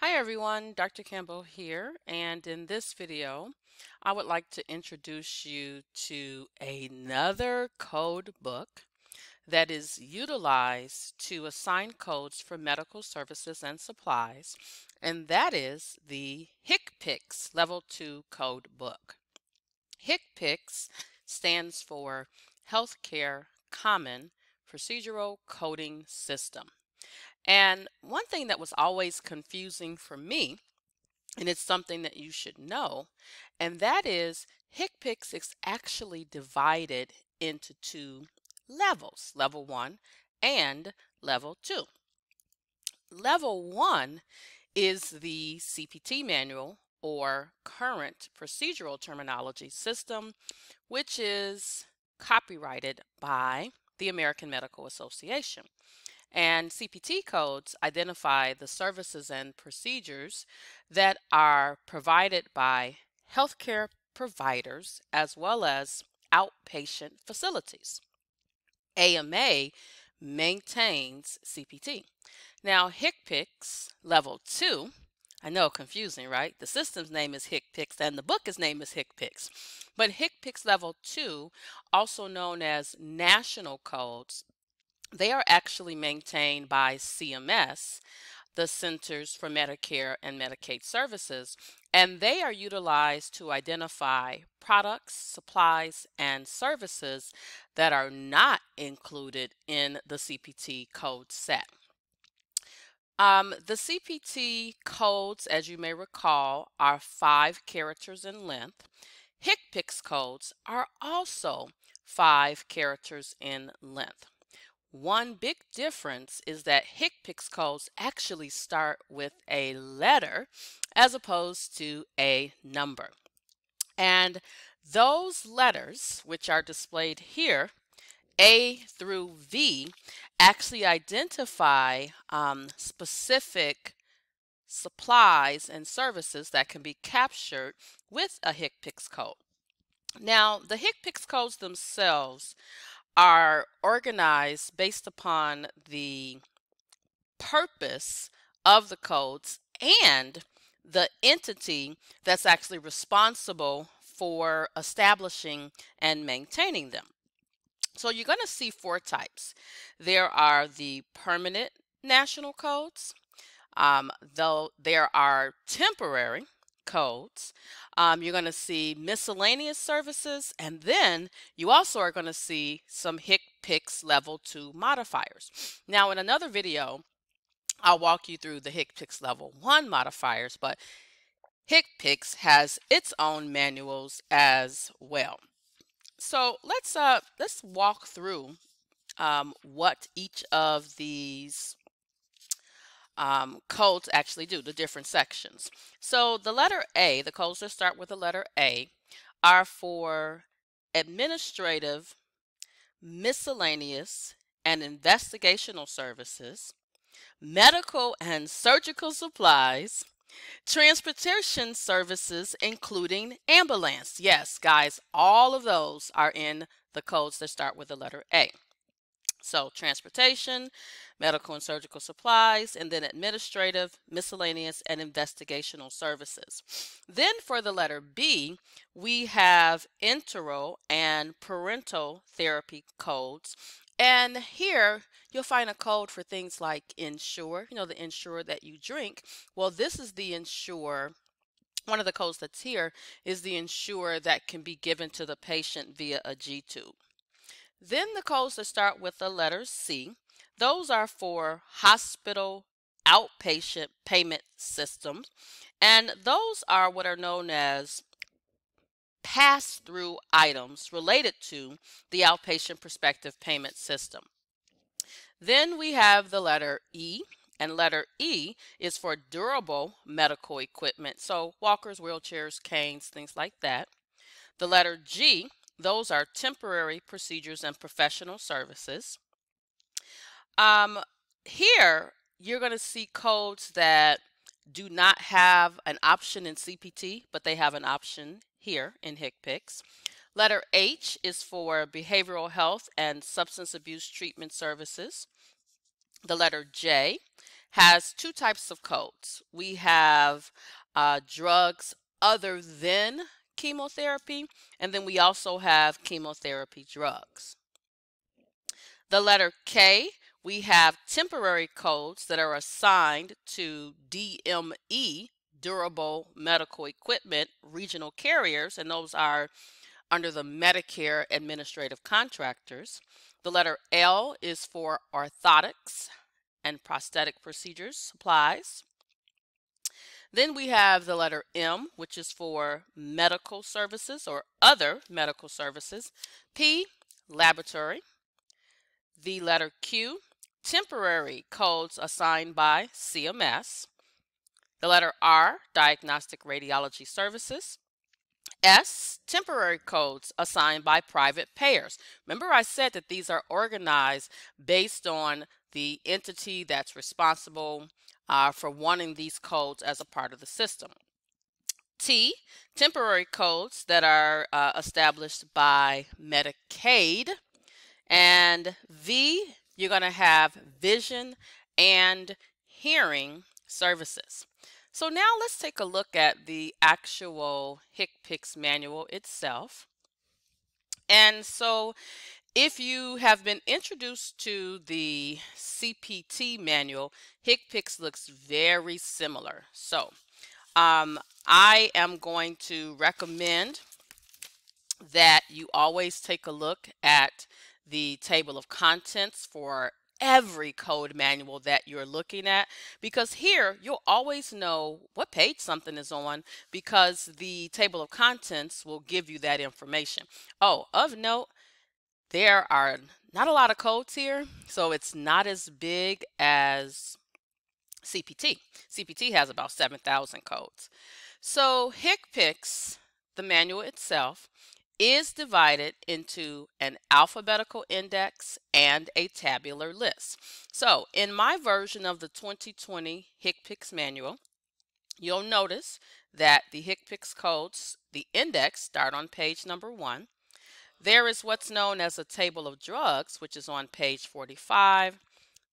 Hi everyone, Dr. Campbell here, and in this video, I would like to introduce you to another code book that is utilized to assign codes for medical services and supplies, and that is the HCPCS Level 2 Code Book. HCPCS stands for Healthcare Common Procedural Coding System. And one thing that was always confusing for me, and it's something that you should know, and that is HCPCS is actually divided into two levels, level one and level two. Level one is the CPT manual or current procedural terminology system, which is copyrighted by the American Medical Association. And CPT codes identify the services and procedures that are provided by healthcare providers as well as outpatient facilities. AMA maintains CPT. Now, HCPCS Level 2, I know confusing, right? The system's name is HCPCS and the book is name is HCPCS. But HCPCS Level 2, also known as National Codes, they are actually maintained by CMS, the Centers for Medicare and Medicaid Services, and they are utilized to identify products, supplies, and services that are not included in the CPT code set. Um, the CPT codes, as you may recall, are five characters in length. HCPCS codes are also five characters in length. One big difference is that HCPCS codes actually start with a letter as opposed to a number. And those letters, which are displayed here, A through V, actually identify um, specific supplies and services that can be captured with a HCPCS code. Now, the HCPCS codes themselves are organized based upon the purpose of the codes and the entity that's actually responsible for establishing and maintaining them. So you're going to see four types. There are the permanent national codes, um, though there are temporary codes. Um, you're going to see miscellaneous services, and then you also are going to see some HCPCS level 2 modifiers. Now, in another video, I'll walk you through the HCPCS level 1 modifiers, but HCPCS has its own manuals as well. So let's uh, let's walk through um, what each of these um, codes actually do, the different sections. So the letter A, the codes that start with the letter A, are for administrative, miscellaneous, and investigational services, medical and surgical supplies, transportation services, including ambulance. Yes, guys, all of those are in the codes that start with the letter A. So transportation, medical and surgical supplies, and then administrative, miscellaneous, and investigational services. Then for the letter B, we have enteral and parenteral therapy codes. And here you'll find a code for things like Ensure, you know, the Ensure that you drink. Well, this is the Ensure one of the codes that's here is the Ensure that can be given to the patient via a G-tube. Then the codes that start with the letter C, those are for hospital outpatient payment systems. And those are what are known as pass through items related to the outpatient prospective payment system. Then we have the letter E, and letter E is for durable medical equipment, so walkers, wheelchairs, canes, things like that. The letter G those are temporary procedures and professional services. Um, here, you're going to see codes that do not have an option in CPT, but they have an option here in HCPCS. Letter H is for behavioral health and substance abuse treatment services. The letter J has two types of codes. We have uh, drugs other than chemotherapy, and then we also have chemotherapy drugs. The letter K, we have temporary codes that are assigned to DME, Durable Medical Equipment Regional Carriers, and those are under the Medicare Administrative Contractors. The letter L is for orthotics and prosthetic procedures supplies. Then we have the letter M, which is for medical services or other medical services. P, laboratory. The letter Q, temporary codes assigned by CMS. The letter R, diagnostic radiology services. S, temporary codes assigned by private payers. Remember I said that these are organized based on the entity that's responsible uh, for wanting these codes as a part of the system. T, temporary codes that are uh, established by Medicaid. And V, you're going to have vision and hearing services. So now let's take a look at the actual HCPCS manual itself. And so if you have been introduced to the CPT manual, HCPCS looks very similar. So um, I am going to recommend that you always take a look at the table of contents for every code manual that you're looking at because here you'll always know what page something is on because the table of contents will give you that information. Oh, of note, there are not a lot of codes here, so it's not as big as CPT. CPT has about 7,000 codes. So HCPCS, the manual itself, is divided into an alphabetical index and a tabular list. So in my version of the 2020 HCPCS manual, you'll notice that the HCPCS codes, the index start on page number one. There is what's known as a table of drugs, which is on page 45.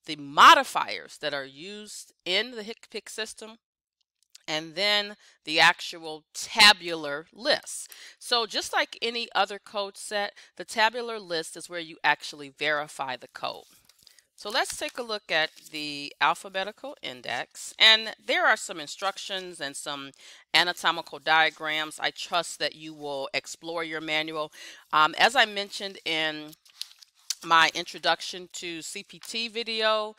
The modifiers that are used in the HCPCS system and then the actual tabular list. So just like any other code set, the tabular list is where you actually verify the code. So let's take a look at the alphabetical index. And there are some instructions and some anatomical diagrams. I trust that you will explore your manual. Um, as I mentioned in my introduction to CPT video,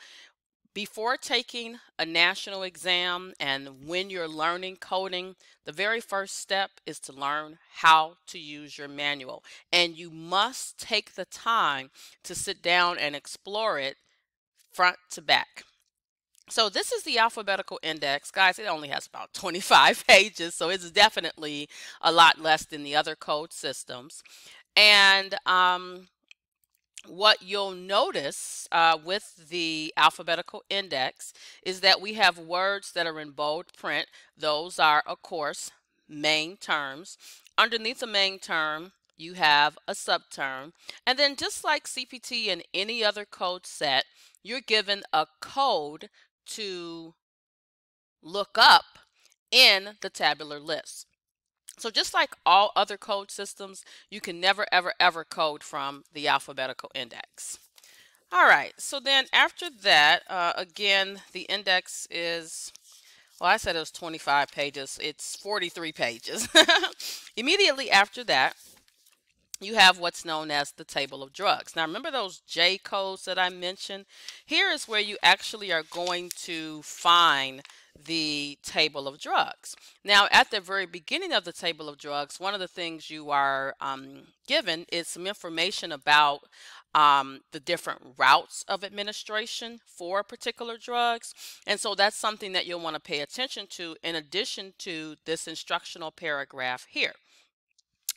before taking a national exam and when you're learning coding, the very first step is to learn how to use your manual. And you must take the time to sit down and explore it front to back. So this is the alphabetical index. Guys, it only has about 25 pages, so it's definitely a lot less than the other code systems. And um, what you'll notice uh, with the alphabetical index is that we have words that are in bold print. Those are, of course, main terms. Underneath the main term, you have a subterm. And then just like CPT and any other code set, you're given a code to look up in the tabular list. So just like all other code systems, you can never, ever, ever code from the alphabetical index. All right, so then after that, uh, again, the index is, well, I said it was 25 pages. It's 43 pages. Immediately after that, you have what's known as the table of drugs. Now, remember those J codes that I mentioned? Here is where you actually are going to find the table of drugs. Now, at the very beginning of the table of drugs, one of the things you are um, given is some information about um, the different routes of administration for particular drugs. And so that's something that you'll want to pay attention to in addition to this instructional paragraph here.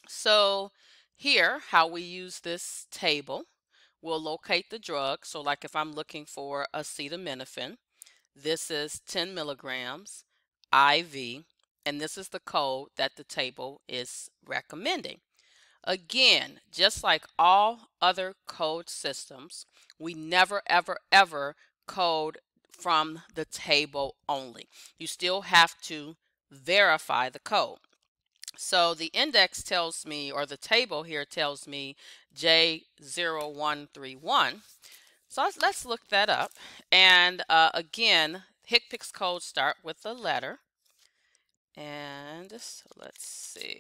So here, how we use this table, we'll locate the drug. So like if I'm looking for acetaminophen, this is 10 milligrams IV, and this is the code that the table is recommending. Again, just like all other code systems, we never, ever, ever code from the table only. You still have to verify the code. So the index tells me, or the table here tells me J0131. So let's, let's look that up. And uh, again, HCPCS codes start with a letter. And so let's see.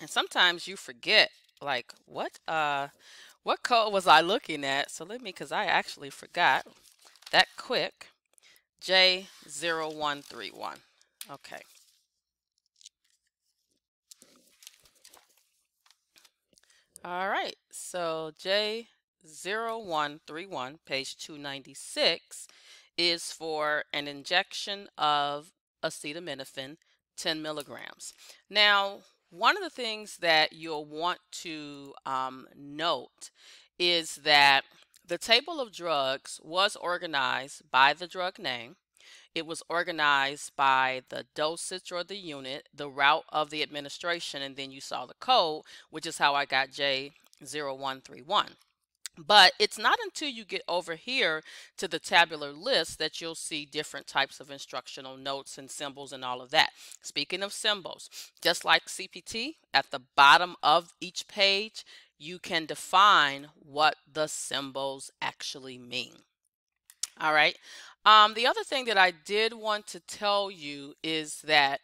And sometimes you forget, like, what uh, what code was I looking at? So let me, because I actually forgot that quick. J0131. Okay. All right, so J0131, page 296, is for an injection of acetaminophen, 10 milligrams. Now, one of the things that you'll want to um, note is that the table of drugs was organized by the drug name. It was organized by the dosage or the unit, the route of the administration, and then you saw the code, which is how I got J0131. But it's not until you get over here to the tabular list that you'll see different types of instructional notes and symbols and all of that. Speaking of symbols, just like CPT, at the bottom of each page, you can define what the symbols actually mean. All right. Um, the other thing that I did want to tell you is that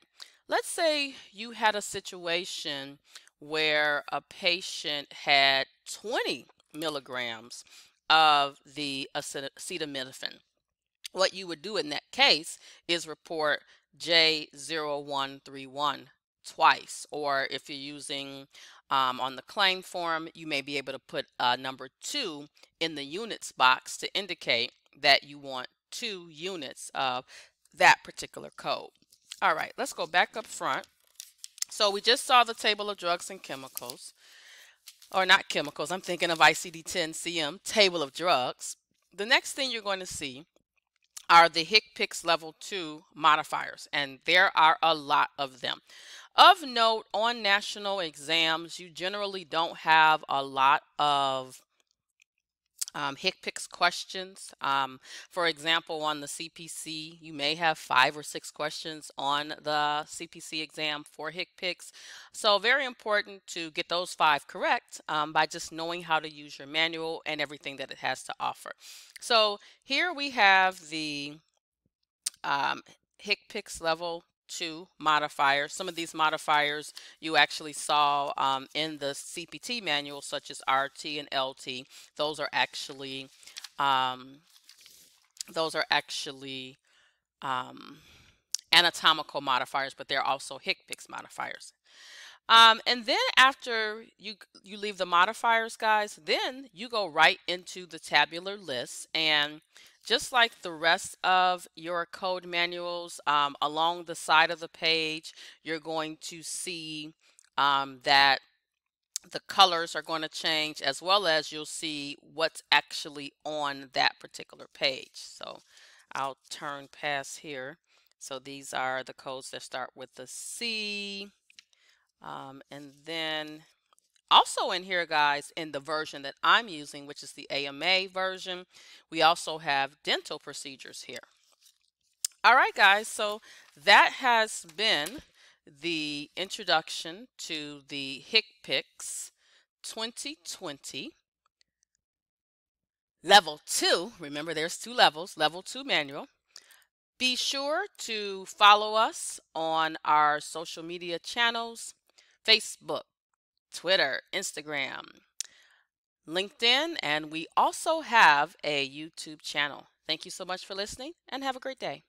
let's say you had a situation where a patient had 20 milligrams of the acetaminophen. What you would do in that case is report J0131 twice, or if you're using um, on the claim form, you may be able to put uh, number two in the units box to indicate that you want two units of that particular code. All right, let's go back up front. So we just saw the table of drugs and chemicals, or not chemicals, I'm thinking of ICD-10-CM, table of drugs. The next thing you're going to see are the HCPCS level 2 modifiers, and there are a lot of them. Of note, on national exams, you generally don't have a lot of um, HCPCS questions. Um, for example, on the CPC, you may have five or six questions on the CPC exam for HCPCS. So very important to get those five correct um, by just knowing how to use your manual and everything that it has to offer. So here we have the um, HCPCS level two modifiers. Some of these modifiers you actually saw um, in the CPT manual, such as RT and LT. Those are actually um, those are actually um, anatomical modifiers, but they're also HCPCS modifiers. Um, and then after you you leave the modifiers, guys, then you go right into the tabular list and just like the rest of your code manuals, um, along the side of the page, you're going to see um, that the colors are going to change as well as you'll see what's actually on that particular page. So I'll turn past here. So these are the codes that start with the C. Um, and then also in here, guys, in the version that I'm using, which is the AMA version, we also have dental procedures here. All right, guys, so that has been the introduction to the HCPCS 2020 Level 2. Remember, there's two levels, Level 2 manual. Be sure to follow us on our social media channels, Facebook, Twitter, Instagram, LinkedIn, and we also have a YouTube channel. Thank you so much for listening and have a great day.